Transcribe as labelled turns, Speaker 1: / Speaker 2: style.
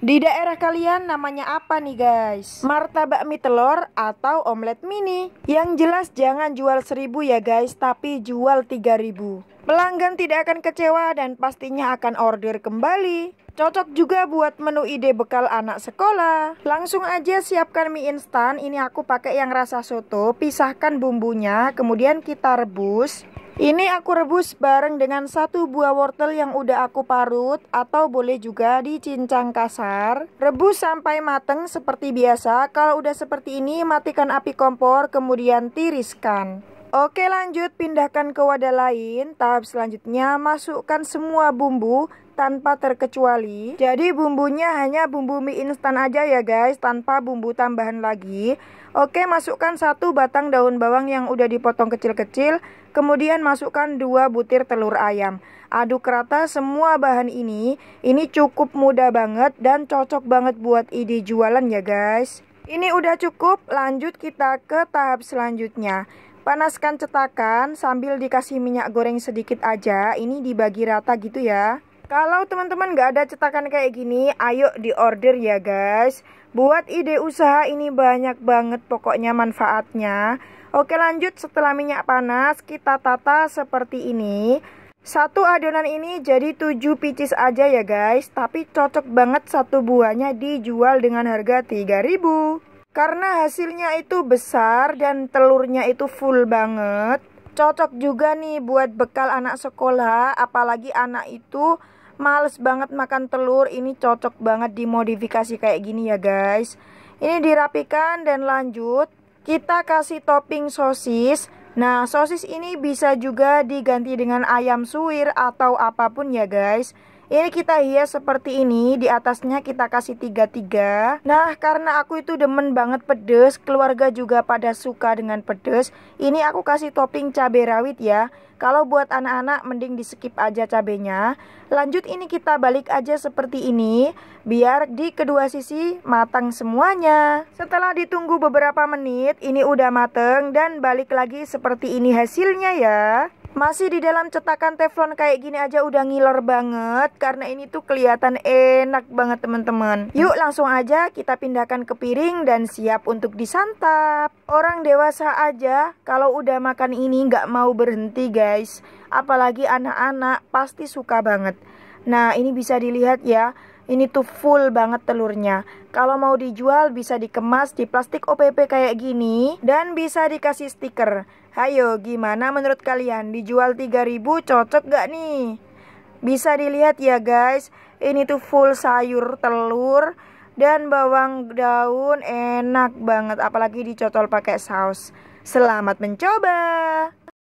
Speaker 1: Di daerah kalian namanya apa nih guys? Martabak mie telur atau omelet mini? Yang jelas jangan jual seribu ya guys, tapi jual 3000. Pelanggan tidak akan kecewa dan pastinya akan order kembali. Cocok juga buat menu ide bekal anak sekolah. Langsung aja siapkan mie instan. Ini aku pakai yang rasa soto. Pisahkan bumbunya, kemudian kita rebus. Ini aku rebus bareng dengan satu buah wortel yang udah aku parut atau boleh juga dicincang kasar. Rebus sampai mateng seperti biasa. Kalau udah seperti ini matikan api kompor kemudian tiriskan. Oke lanjut pindahkan ke wadah lain. Tahap selanjutnya masukkan semua bumbu tanpa terkecuali. Jadi bumbunya hanya bumbu mie instan aja ya guys, tanpa bumbu tambahan lagi. Oke, masukkan satu batang daun bawang yang udah dipotong kecil-kecil. Kemudian masukkan dua butir telur ayam. Aduk rata semua bahan ini. Ini cukup mudah banget dan cocok banget buat ide jualan ya guys. Ini udah cukup, lanjut kita ke tahap selanjutnya. Panaskan cetakan sambil dikasih minyak goreng sedikit aja. Ini dibagi rata gitu ya. Kalau teman-teman gak ada cetakan kayak gini, ayo di order ya guys. Buat ide usaha ini banyak banget pokoknya manfaatnya. Oke lanjut setelah minyak panas, kita tata seperti ini. Satu adonan ini jadi 7 pieces aja ya guys, tapi cocok banget satu buahnya dijual dengan harga 3000. Karena hasilnya itu besar dan telurnya itu full banget. Cocok juga nih buat bekal anak sekolah, apalagi anak itu males banget makan telur. Ini cocok banget dimodifikasi kayak gini ya guys. Ini dirapikan dan lanjut. Kita kasih topping sosis nah sosis ini bisa juga diganti dengan ayam suwir atau apa pun ya guys ini kita hias seperti ini, di atasnya kita kasih tiga-tiga. Nah, karena aku itu demen banget pedes, keluarga juga pada suka dengan pedes. Ini aku kasih topping cabai rawit ya. Kalau buat anak-anak mending di skip aja cabenya. Lanjut ini kita balik aja seperti ini, biar di kedua sisi matang semuanya. Setelah ditunggu beberapa menit, ini udah mateng dan balik lagi seperti ini hasilnya ya. Masih di dalam cetakan teflon kayak gini aja udah ngiler banget Karena ini tuh kelihatan enak banget teman-teman. Yuk langsung aja kita pindahkan ke piring dan siap untuk disantap. Orang dewasa aja kalau udah makan ini nggak mau berhenti guys. Apalagi anak-anak pasti suka banget. Nah ini bisa dilihat ya ini tuh full banget telurnya. Kalau mau dijual bisa dikemas di plastik OPP kayak gini dan bisa dikasih stiker. Hayo, gimana menurut kalian? Dijual 3000 cocok gak nih? Bisa dilihat ya guys, ini tuh full sayur telur dan bawang daun enak banget apalagi dicocol pakai saus. Selamat mencoba.